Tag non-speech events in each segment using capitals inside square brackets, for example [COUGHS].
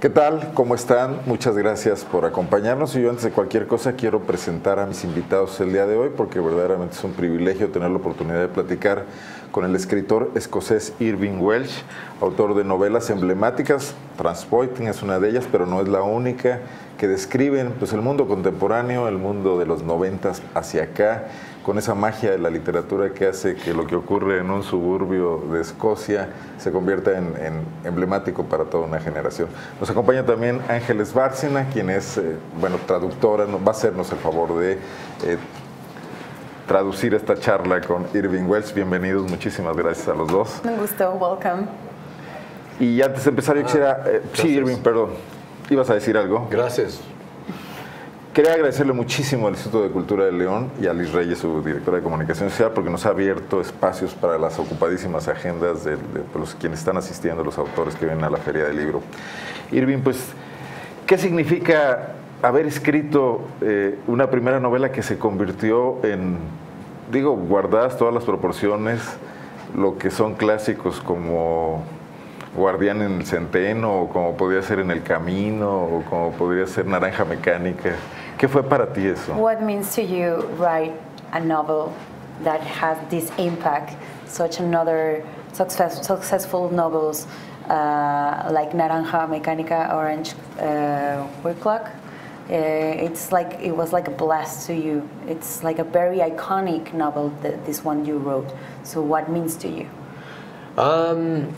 ¿Qué tal? ¿Cómo están? Muchas gracias por acompañarnos y yo antes de cualquier cosa quiero presentar a mis invitados el día de hoy porque verdaderamente es un privilegio tener la oportunidad de platicar con el escritor escocés Irving Welsh, autor de novelas emblemáticas, Transpoiting es una de ellas, pero no es la única, que describen pues, el mundo contemporáneo, el mundo de los noventas hacia acá, con esa magia de la literatura que hace que lo que ocurre en un suburbio de Escocia se convierta en, emblemático para toda una generación. Nos acompaña también Ángeles Bárcena, quien es, eh, bueno, traductora, va a hacernos el favor de... Eh, traducir esta charla con Irving Wells. Bienvenidos, muchísimas gracias a los dos. Un gusto, welcome. Y antes de empezar, yo quisiera... Eh, sí, Irving, perdón. ¿Ibas a decir algo? Gracias. Quería agradecerle muchísimo al Instituto de Cultura de León y a Liz Reyes, su directora de comunicación social, porque nos ha abierto espacios para las ocupadísimas agendas de, los quienes están asistiendo, los autores que vienen a la Feria del Libro. Irving, pues, ¿qué significa haber escrito eh, una primera novela que se convirtió en, digo, guardadas todas las proporciones, lo que son clásicos como Guardián en el Centeno, o como podría ser En el Camino, o como podría ser Naranja Mecánica. ¿Qué fue para ti eso? What means to you write a novel that has this impact, such another success, successful novels uh, like Naranja Mecánica, Orange uh, Clock? Uh, it's like it was like a blast to you. It's like a very iconic novel that this one you wrote. So what means to you? Um,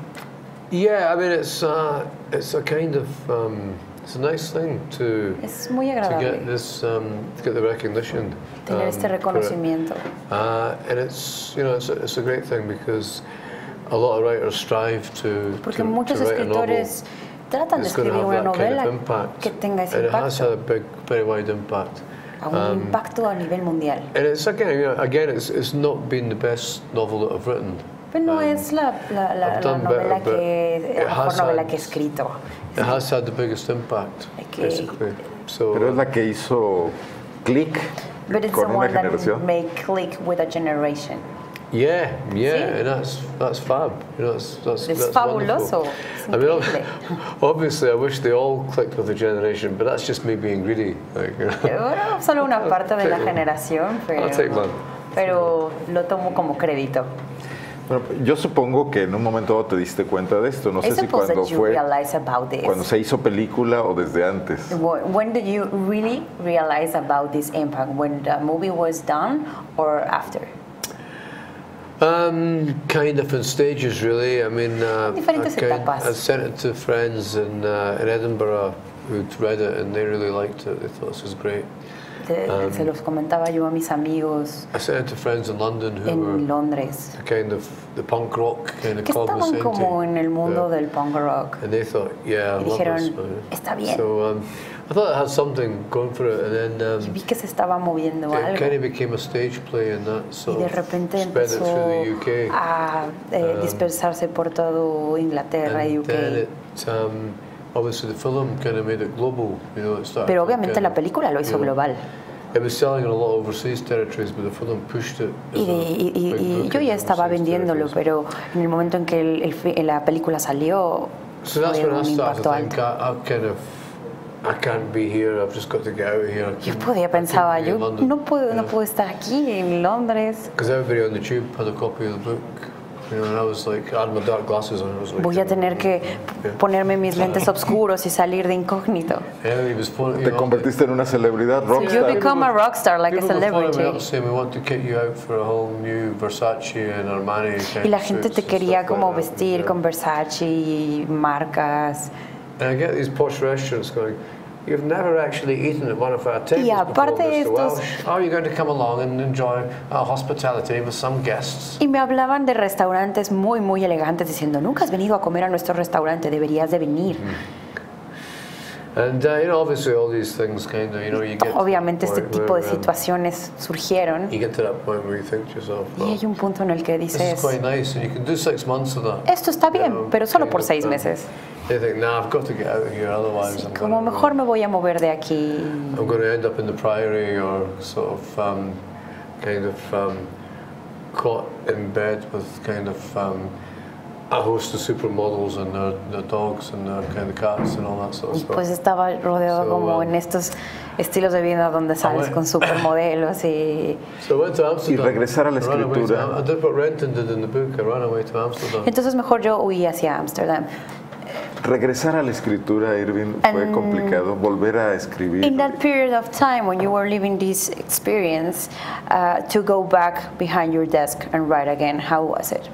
yeah, I mean, it's uh, it's a kind of um, it's a nice thing to es muy agradable. to get this um, to get the recognition. Tener este um, reconocimiento. Uh, and it's you know it's a, it's a great thing because a lot of writers strive to porque to, muchos to escritores tratan de escribir una novela kind of que tenga ese and impacto. It has a big, very wide impact. A un um, impacto a nivel mundial. And it's again, you know, again, it's it's not been the best novel that I've written. Pero no um, es la, la, la, la novela que, la mejor novela que he escrito. It has had the biggest impact, basically. So, Pero es la que hizo click con una generación. That make click with a generation. Yeah, yeah, ¿Sí? and that's that's fab. You know, that's that's, es that's fabuloso. I mean, [LAUGHS] obviously, I wish they all clicked with a generation, but that's just me being greedy. Like, you know. bueno, solo una [LAUGHS] parte de la generación, pero, I'll take one. pero lo tomo como crédito. Bueno, yo supongo que en un momento te diste cuenta de esto. No sé si cuando fue cuando se hizo película o desde antes. When did you really realize about this impact? When the movie was done or after? Um, kind of in stages, really. I mean, uh, I, kind. I sent it to friends in, uh, in Edinburgh who'd read it and they really liked it. They thought this was great. Um, se los comentaba yo a mis amigos I it to friends in London who en were Londres. kind of the punk rock kind of que estaban como en el mundo yeah. del punk rock. And they thought yeah y I dijeron love this, está bien. So um, I thought it had something going for it. And then um, y vi que se estaba moviendo it algo. kind of became a stage play and that sort y de repente of spread it through the UK a eh, um, dispersarse por todo Inglaterra y UK then it, um, obviously the film kind of made it global you know it started pero obviamente la película lo hizo global selling in a lot of overseas territories, but the film pushed it. Y, y, y, y yo ya estaba vendiéndolo, pero en el momento en que el, el, la película salió, so fue un impacto alto. I, kind of, I can't be here. I've just got to get out of here. Yo podía pensaba, yo no puedo, no puedo estar aquí en Londres. Voy a tener que ponerme mis lentes oscuros y salir de incógnito. Te convertiste en una celebridad rockstar. You become a rockstar, like a celebrity. Y la gente te quería como vestir con Versace y marcas. And I get these posh restaurants going. You've never actually eaten at one of our tables y aparte before, estos, Welsh. Are you going to come along and enjoy our hospitality with some guests? Y me hablaban de restaurantes muy, muy elegantes diciendo, nunca has venido a comer a nuestro restaurante, deberías de venir. Mm. Obviamente este tipo de um, situaciones surgieron. You get to that point where you think to yourself, well, y hay un punto en el que dices, this is quite nice, and you can do six months of that. Esto está bien, pero solo por seis meses. They think, nah, I've got to get out of here, otherwise sí, como mejor me voy a mover de aquí. I'm Y stuff. pues estaba rodeado So, como um, en estos estilos de vida donde sales bueno. con supermodelos y... [LAUGHS] So I went to Amsterdam. regresar a la escritura. Am- I did what Renton did in the book. I ran away to Amsterdam. Entonces mejor yo huí hacia Ámsterdam. Regresar a la escritura, Irving, fue And- complicado. Volver a escribir. In that period of time when you were living this experience, uh, to go back behind your desk and write again, how was it?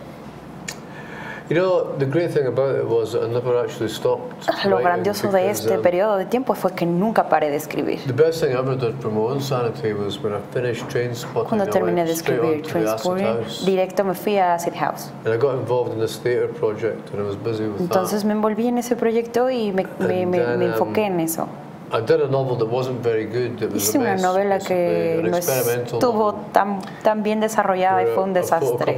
Lo grandioso de este um, periodo de tiempo fue que nunca paré de escribir. The best thing I ever did for my own sanity was when I finished train spotting. Cuando I terminé de escribir House. directo me fui a Acid House. And I got involved in this theatre project and I was busy with Entonces me envolví en ese proyecto y me, me- me- me um, enfoqué en eso. that. I did a novel that wasn't very good. It was Hice a una novela que no estuvo tan, tan bien desarrollada y fue un desastre.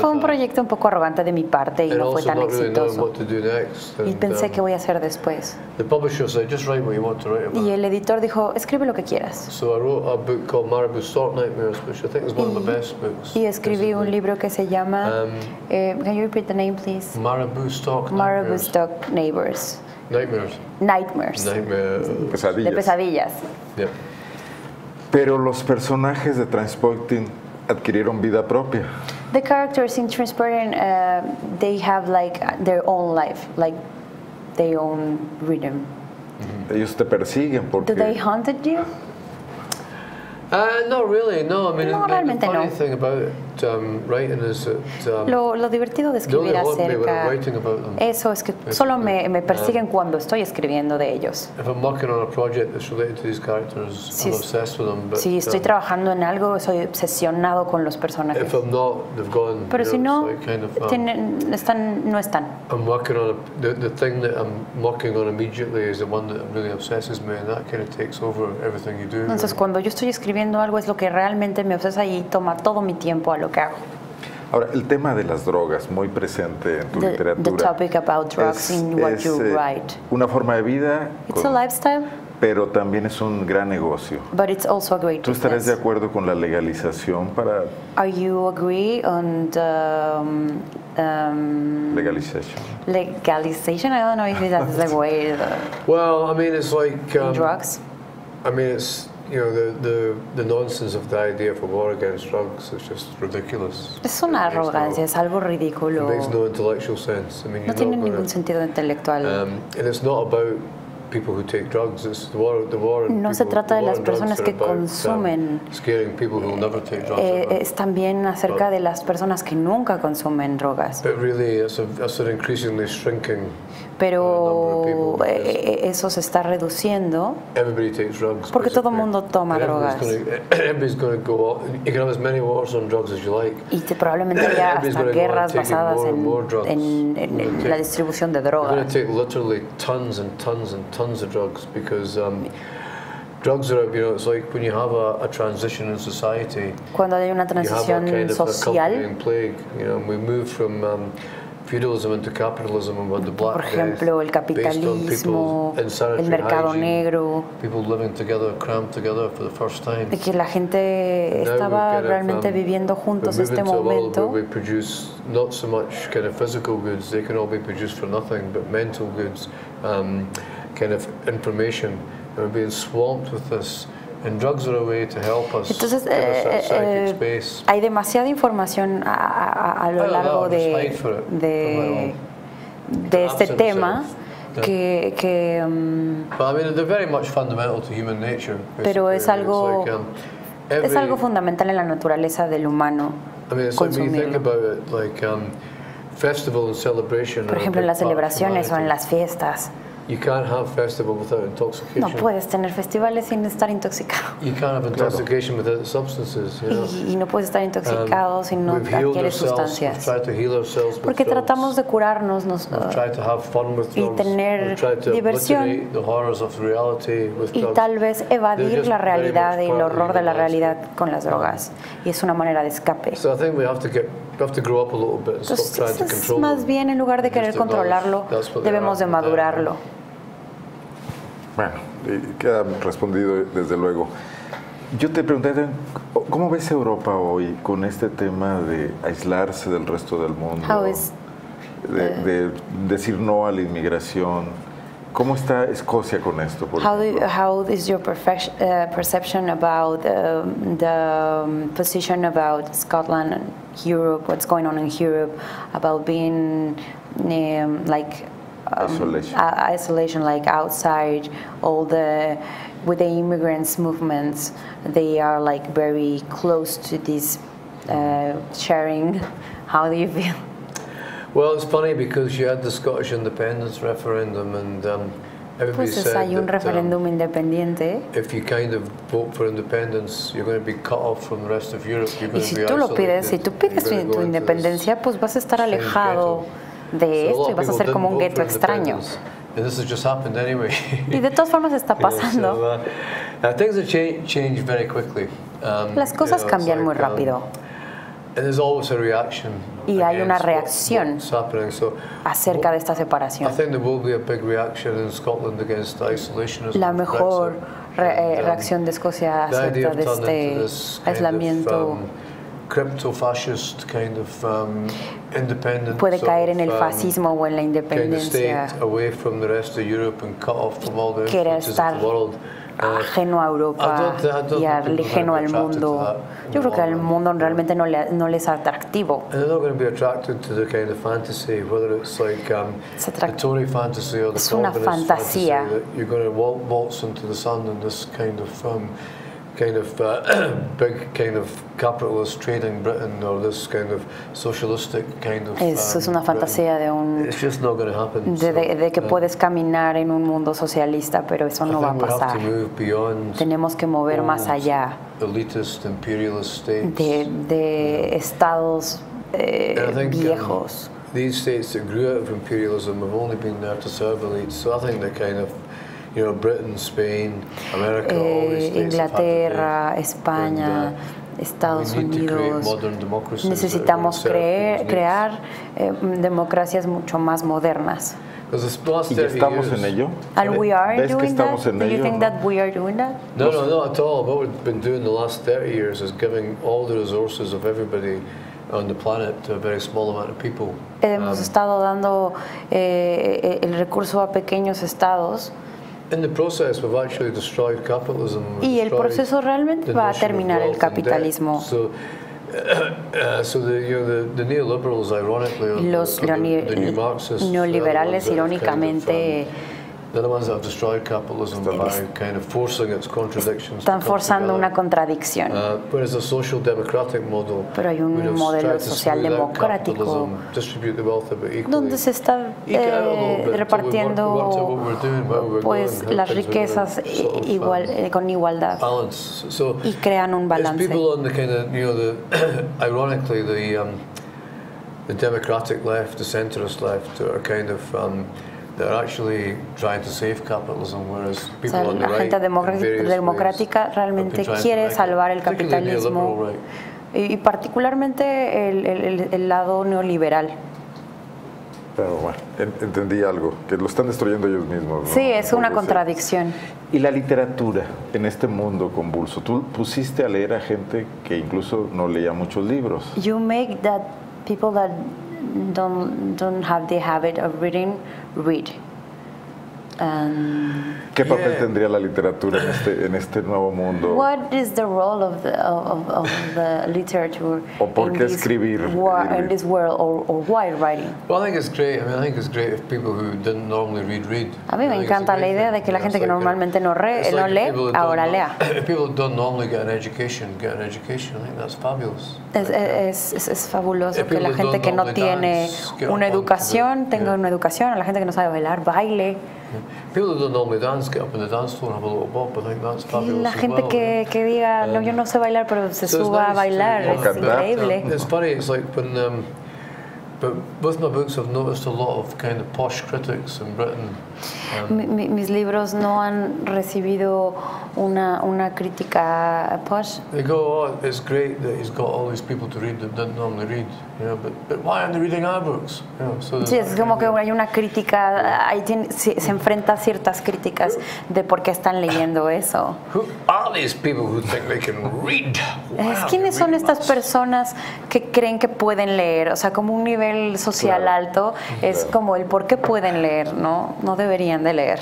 Fue un proyecto un poco arrogante de mi parte y And no fue also tan not really knowing exitoso. what to do next. Y And, pensé um, qué voy a hacer después. The publisher said, just write what you want to write about. Y el editor dijo, escribe lo que quieras. So I wrote a book called Marabou Stork Nightmares, which I think is one of my best books. Y escribí un libro que se llama, Um, eh, can you repeat the name please? Marabou. Stock Neighbors. Nightmares. Nightmares. Nightmare. De Pesadillas. Pero los personajes de Transporting adquirieron vida propia. The characters in Transporting, uh, they have like their own life, like their own rhythm. Ellos te persiguen porque Do they haunted you? Uh, not really, no. I mean, No, the- the, realmente funny no. thing about it, um, writing is that um, Lo, lo divertido de escribir acerca writing about them. eso es que solo me, me persiguen cuando estoy escribiendo de ellos. If I'm working on a project that's related to these characters, Si I'm es- obsessed with them. But Si estoy um, trabajando en algo, soy obsesionado con los personajes. if I'm not, they've gone. Pero si no, tienen- están, no están. I'm working on a, the, the thing that I'm working on immediately is the one that really obsesses me, and that kind of takes over everything you do. Entonces, cuando yo estoy escribiendo algo es lo que realmente me obsesa y toma todo mi tiempo a lo que hago. Ahora, el tema de las drogas, muy presente en tu The, the literatura. topic about drugs es, in what es, you eh, write. una forma de vida, It's con- a lifestyle, pero también es un gran negocio. but it's also a great ¿Tú estarás de business. acuerdo con la legalización para Are you agree on the um, um, legalización? legalization? I don't know if that's the [LAUGHS] way uh, Well, I mean, it's like in um, drugs. I mean, it's you know the, the the nonsense of the idea of a war against drugs is just ridiculous. Es una arrogancia, es algo It ridículo. makes no intellectual sense. I mean, No you're tiene ningún sentido intelectual. and it's not about people who take drugs. It's the war. The war. on No se trata de the war las personas que um, consumen. scaring people who will never take drugs. Ever. es también acerca de las personas que nunca consumen drogas. Pero eh, eh, eso se está reduciendo. Porque todo basically. mundo toma drogas. [CLEARS THROAT] Y te- probablemente [CLEARS THROAT] haya hasta guerras basadas en, en- en- en la distribución de drogas. to take literally tons and tons and tons of drugs because drugs are, you know, it's like when you have a, a transition in society, Cuando hay una transición social, accompanying plague. You know, we move from feudalism into capitalism and with the black por ejemplo, el capitalismo, el mercado hygiene, negro, people living together, crammed together for the first time. de que la gente we're estaba realmente viviendo juntos este moving to a world where momento. we produce not so much kind of physical goods, they can all be produced for nothing, but mental goods, um, kind of information. And we're being swamped with this. And drugs are a way to help us Entonces, eh, eh, space. hay demasiada información a, a- a lo largo de, de, de este tema que, que, But I mean, they're very much fundamental to human nature. Pero es algo- um, es algo fundamental en la naturaleza del humano. Consumirlo. um. Por ejemplo, en las celebraciones o en las fiestas. You can't have festival without intoxication. No puedes tener festivales sin estar intoxicado. You can't have intoxication without substances. You know? Y, y no puedes estar intoxicado si no Um, we've healed adquieres sustancias. tried to heal ourselves with Porque drugs. tratamos de curarnos, nos, tried to have fun with y drugs. tener to diversión. the of reality with y drugs. tal vez evadir la realidad y el horror de la realidad con las drogas. Y es una manera de escape. So I think we have to get, we have to grow up a little bit and stop Entonces, trying to es control más bien en lugar de and querer controlarlo, debemos de madurarlo. Bueno, queda respondido desde luego. yo te pregunté, ¿cómo ves Europa hoy con este tema de aislarse del resto del mundo? How is, de, de decir no a la inmigración. ¿Cómo está Escocia con esto? Por how, do how is your uh, perception about um, the um, position about Scotland and Europe? What's going on in Europe about being um, like Isolation. uh, isolation, like outside all the with the immigrants movements, they are like very close to this uh, sharing. [LAUGHS] How do you feel? Well, it's funny because you had the Scottish independence referendum, and um, everybody Pues said hay un that, um, referéndum independiente. if you kind of vote for independence, you're going to be cut off from the rest of Europe. You're Y going si to be tú lo isolated. pides, si tú pides You're gonna tu go into this independencia, pues vas a estar alejado ghetto. De esto y vas a ser como un gueto extraño. independence, And this has just happened anyway. [LAUGHS] Y de todas formas está [LAUGHS] pasando. uh. Um, Las cosas cambian muy um, rápido and there's always a reaction. Y hay una reacción. acerca de esta I separación. think there will be a big reaction in Scotland against isolationism. La mejor re- eh, um, reacción de Escocia acerca de este aislamiento kind of um, independence puede caer en el um, fascismo o en la kind of independencia, state away from the rest of Europe and cut off from all the Quiere estar of the world. Uh, ajeno a I Europa don't- I don't y ajeno al mundo. Yo creo que al mundo realmente no le, no le es atractivo. And they're not going to be attracted to the kind of fantasy, whether it's like Es una fantasía. Kind of um, uh, [CLEARS THROAT] big kind of capitalist trading Britain or this kind of socialistic kind of. Es, es um, una fantasía de un It's just not going to happen. de, de- so, de que uh, puedes caminar en un mundo socialista, pero eso I no va a pasar. to move beyond Tenemos que mover más allá elitist imperialist states. de, de estados eh, think, um, viejos. these states that grew out of imperialism have only been there to serve elites. So I think the kind of, you know, Britain, Spain, America, all these Eh, Inglaterra. España, And, uh, Estados we need to create Unidos. modern democracies that are Necesitamos creer- crear eh, democracias mucho más modernas. ¿Y ya 30 estamos en ello? And we are ¿Ves que doing that? estamos en Do you ello, think no? that we are doing that? No, no, not at all. What we've been doing the last 30 years is giving all the resources of everybody on the planet to a very small amount of people. Hemos Um, estado dando eh, el recurso a pequeños estados In the process, we've actually destroyed capitalism. we've y el proceso realmente the va a terminar el capitalismo. So, [COUGHS] uh, Los Marxists. neoliberales, they're They're The ones that have destroyed capitalism by kind of forcing its contradictions Están forzando una contradicción. Uh, whereas a social democratic model, Pero hay un modelo socialdemocrático donde se está eh, repartiendo pues las riquezas igual, um, eh, con igualdad. so, y crean un balance. the democratic left, the centrist left, are kind of um, they're actually trying to save capitalism, whereas O people sea, on the la right gente democrática, realmente quiere salvar el particularly the capitalismo y, particularmente el, el- el- lado neoliberal. Pero bueno, en- entendí algo, que lo están destruyendo ellos mismos. ¿no? Sí, es una contradicción. Y la literatura en este mundo convulso. Tú pusiste a leer a gente que incluso no leía muchos libros. You make that people that don't don't have the habit of reading read. And ¿Qué papel Yeah. tendría la literatura en este, en este nuevo mundo? what is the role of the of, of the literature O por in qué this escribir, eh, in this world or, or why writing? Well, I think it's great. I mean, I think it's great if people who didn't normally read read. A mí I me encanta la idea thing. de que la gente que uh, normalmente no, re- no lee, ahora don't lea. [LAUGHS] If people don't normally get an education, get an education. I think that's fabulous. Es, es, es- es fabuloso If que la people gente don't que no tiene una educación the- tenga yeah. una educación, la gente que no sabe bailar, baile. People that don't normally dance get up on the dance floor and have a little bop. I think that's fabulous. la as gente well, que, yeah. que diga, no, yo no sé bailar, pero se So it's suba a nice to- bailar, yeah. es cantar. increíble. It's funny. It's like when um, But with my books, I've noticed a lot of kind of posh critics in Britain. Mi- mi- mis libros no han recibido una, una crítica posh. they go, oh, it's great that he's got all these people to read that didn't normally read, you know, but, but why aren't they reading our books? You know, so Sí, es como que hay una crítica, ahí tiene- se, se enfrenta a ciertas críticas de por qué están leyendo eso. Who are these people who think they can read? Es quiénes son estas personas que creen que pueden leer, o sea, como un nivel social Claro. alto, es Claro. como el por qué pueden leer, ¿no? No deberían de leer.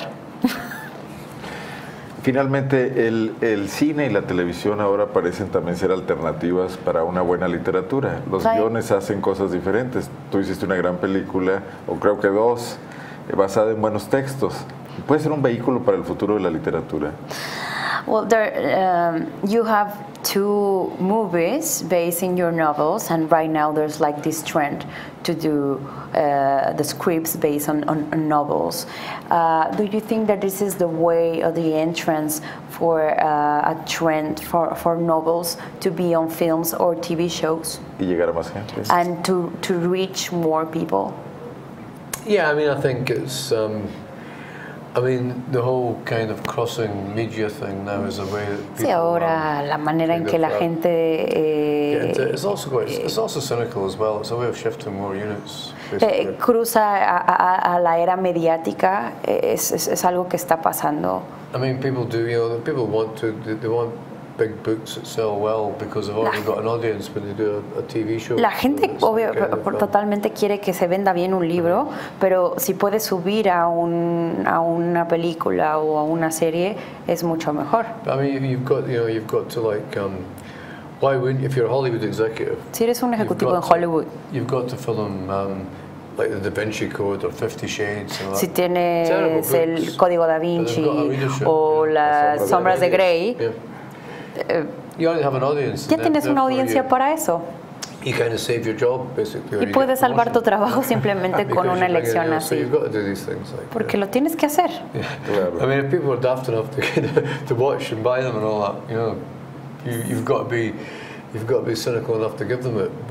Finalmente, el, el cine y la televisión ahora parecen también ser alternativas para una buena literatura. Los guiones hacen cosas diferentes. Tú hiciste una gran película, o creo que dos, eh, basada en buenos textos. Puede ser un vehículo para el futuro de la literatura. Well, there, um, you have two movies based in your novels, and right now there's like this trend to do uh, the scripts based on, on, on novels. Uh, do you think that this is the way or the entrance for uh, a trend for, for novels to be on films or TV shows Y llegar a más gente. and to, to reach more people? Yeah, I mean, I think it's. Um, Sí, ahora la manera en que la gente eh, It's also quite, it's also cynical as well. It's a way of shifting more units. eh, cruza a, a- a la era mediática, eh, es, es- es algo que está pasando. I mean, people do. You know, people want to. They want big books that sell well because they've already got an audience when they do a, a TV show. La So gente it's obvio, totalmente quiere que se venda bien un libro, pero si puede subir a, un, a una película o a una serie es mucho mejor. I mean, you- you've got you know you've got to like. Um, why wouldn't if you're a Hollywood executive? Si eres un ejecutivo en got to- Hollywood, You've got to film um, like the Da Vinci Code or Fifty Shades. And si tienes el Código da Vinci o Las Sombras de Grey, Yeah. You already have an audience. ya tienes una audiencia you, para eso. You kind of save your job basically. Y puedes get salvar tu trabajo simplemente [LAUGHS] con una elección you know, So así. you've got to do these things. Like, Porque lo tienes que hacer. I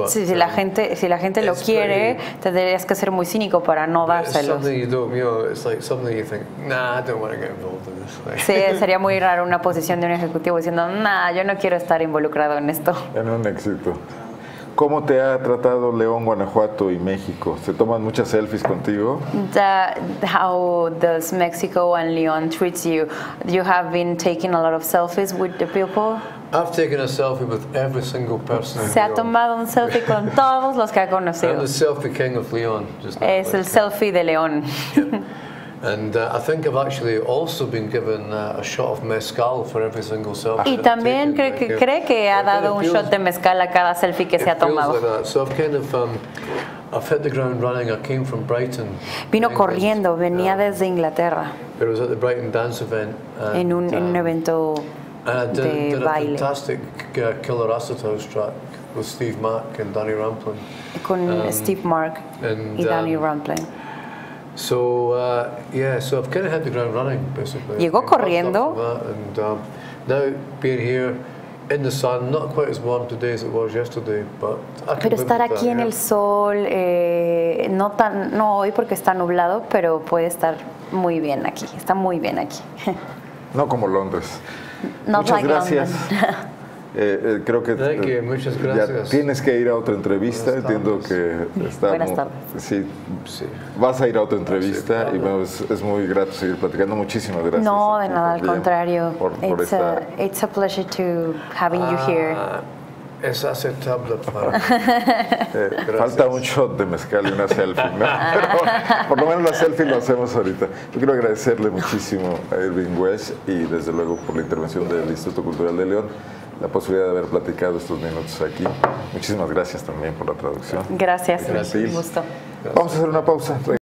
Si, si la um, gente, si la gente lo it's quiere, tendrías que ser muy cínico para no it's dárselos. something you don't, you know, it's like something you think, nah, I don't want to get involved in this. Like, Sí, [LAUGHS] sería muy raro una posición de un ejecutivo diciendo, nah, yo no quiero estar involucrado en esto. En un éxito. ¿Cómo te ha tratado León, Guanajuato y México? ¿Se toman muchas selfies contigo? The, how does Mexico and Leon treat you? You have been taking a lot of selfies with the people. I've taken a selfie with every single person. Se ha tomado un selfie con [LAUGHS] todos los que ha I'm conocido. the selfie king of Leon. Just now, Es el selfie de León. And uh, I think I've actually also been given uh, a shot of mezcal for every single selfie. Y también cree que, cree que ha dado un shot de mezcal a cada selfie que se ha tomado. like that. So I've kind of, I've hit the ground running. I came from Brighton. Vino corriendo, venía desde Inglaterra It was at the Brighton Dance Event. And, en un, en un um, evento And I did, de did a baile fantastic uh, Killer Acid House track with Steve Mack and Danny Ramplin. con Um, Steve Mark and, y Danny um, Rampling. So uh, yeah, so I've kind of hit the ground running basically. Llegó corriendo. that, And um, now being here in the sun, not quite as warm today as it was yesterday, but I can Pero estar with aquí that, en yeah. el sol, eh, no tan, no hoy porque está nublado, pero puede estar muy bien aquí. Está muy bien aquí. [LAUGHS] No como Londres. Not Muchas like gracias. [LAUGHS] Eh, eh, creo que Thank eh, muchas ya gracias. tienes que ir a otra entrevista. Buenas Entiendo tardes. que está Buenas tardes. Sí, Sí. vas a ir a otra entrevista claro. y bueno, es, es muy grato seguir platicando. Muchísimas gracias. No, de nada, al contrario. Por, por It's esta, a, it's a pleasure to having you here. Es aceptable para [LAUGHS] eh, falta un shot de mezcal y una selfie, ¿no? [LAUGHS] Pero por lo menos la selfie lo hacemos ahorita. Yo quiero agradecerle muchísimo a Irving Welsh y desde luego por la intervención del Instituto Cultural de León, la posibilidad de haber platicado estos minutos aquí. Muchísimas gracias también por la traducción. Gracias, Gracias. un gusto. Vamos a hacer una pausa.